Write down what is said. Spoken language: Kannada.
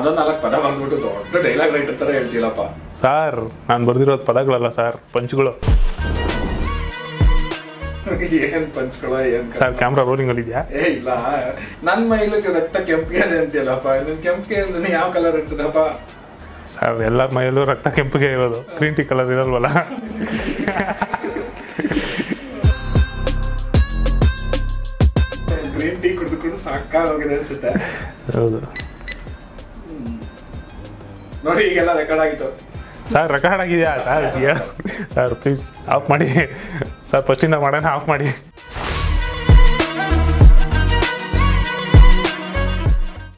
ಅದೊಂದು ನಾಲ್ಕು ಪದ ಬಂದ್ಬಿಟ್ಟು ದೊಡ್ಡ ಡೈಲಾಗ್ ರೈಟರ್ ಥರ ಹೇಳ್ತಿಲ್ಲಪ್ಪ ಸರ್ ನಾನು ಬರ್ದಿರೋದು ಪದಗಳಲ್ಲ ಸರ್ ಪಂಚ್ಗಳು. ಏನ್ ಪಂಚ್ಗಳ ಏನ್ ಸರ್ ಕ್ಯಾಮ್ರಾ ರೋಲಿಂಗಲ್ಲಿ ಇದೆಯಾ? ಏ ಇಲ್ಲ. ನನ್ ಮೈಲಕ್ಕೆ ರಕ್ತ ಕೆಂಪಿಗೆ ಇದೆ ಅಂತೀಯಲ್ಲಪ್ಪ. ನಿನ್ ಕೆಂಪಿಗೆ ಅಂದ್ರೆ ಯಾವ ಕಲರ್ ಇರ್ತದಪ್ಪ? ಸರ್ ಎಲ್ಲರ ಮೈಯಲ್ಲೂ ರಕ್ತ ಕೆಂಪಿಗೆ ಇರೋದು. ಗ್ರೀನ್ ಟೀ ಕಲರ್ ಇರಲ್ವಲ್ಲ? ಗ್ರೀನ್ ಟೀ ಕುಡಿದು ಕುಡಿದು ಸಾಕಾಗೋಗಿದೆ ಅನ್ಸುತ್ತೆ. ಹೌದು. ನೋಡಿ, ಈಗೆಲ್ಲ ರೆಕಾರ್ಡ್ ಆಗಿತ್ತು. ಸರ್ ರೆಕಾರ್ಡ್ ಆಗಿದೆಯಾ? ಸರ್ ಸರ್ ಪ್ಲೀಸ್ ಆಫ್ ಮಾಡಿ. ಸರ್ ಫಸ್ಟಿಂದ ಮಾಡೋಣ ಆಫ್ ಮಾಡಿ.